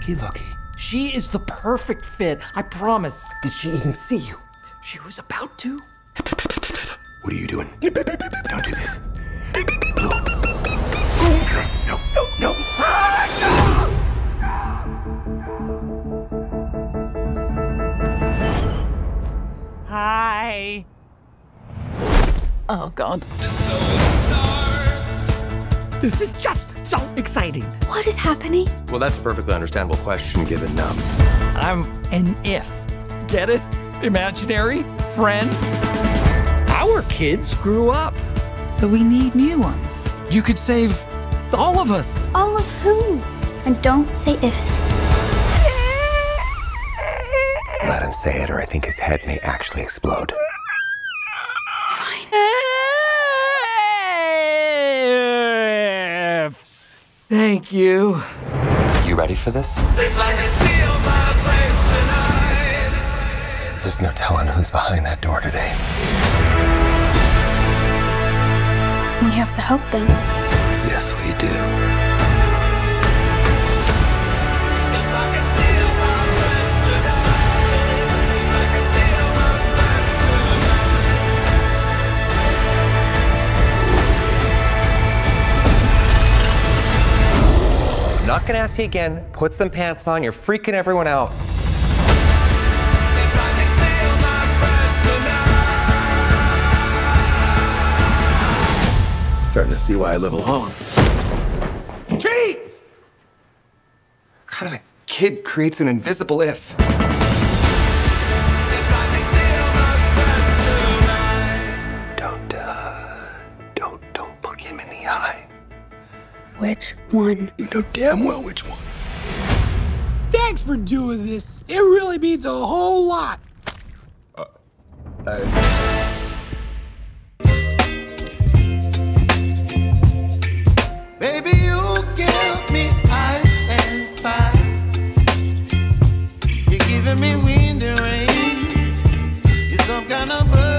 looky, looky. She is the perfect fit, I promise. Did she even see you? She was about to. What are you doing? Don't do this. Blue. No, no, no. Hi. Oh, God. This is just so exciting. What is happening? Well, that's a perfectly understandable question given, um, I'm an if. Get it? Imaginary? Friend? Our kids grew up. So we need new ones. You could save all of us. All of who? And don't say ifs. let him say it or I think his head may actually explode. Ifs. Thank you. You ready for this? There's no telling who's behind that door today. We have to help them. Yes, we do. Not gonna ask you again. Put some pants on. You're freaking everyone out. Starting to see why I live alone. Chief! Kind of a kid creates an invisible if? which one. You know damn well which one. Thanks for doing this. It really means a whole lot. Uh, I... Baby, you give me ice and fire. You're giving me wind and rain. You're some kind of bird.